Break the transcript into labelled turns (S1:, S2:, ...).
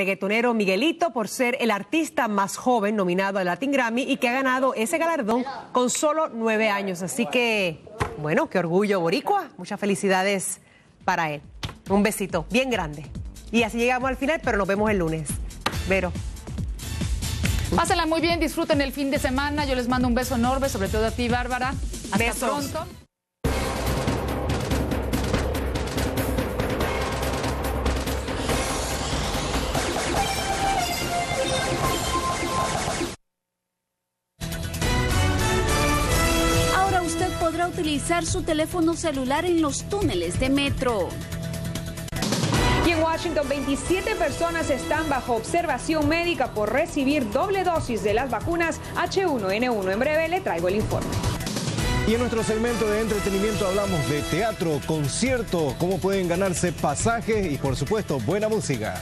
S1: reggaetonero Miguelito por ser el artista más joven nominado al Latin Grammy y que ha ganado ese galardón con solo nueve años. Así que, bueno, qué orgullo boricua. Muchas felicidades para él. Un besito bien grande. Y así llegamos al final, pero nos vemos el lunes. Vero.
S2: Pásenla muy bien, disfruten el fin de semana. Yo les mando un beso enorme, sobre todo a ti, Bárbara. Hasta
S1: Besos.
S2: pronto.
S3: Utilizar su teléfono celular en los túneles de metro.
S4: Y en Washington, 27 personas están bajo observación médica por recibir doble dosis de las vacunas H1N1. En breve le traigo el informe.
S5: Y en nuestro segmento de entretenimiento hablamos de teatro, conciertos, cómo pueden ganarse pasajes y por supuesto buena música.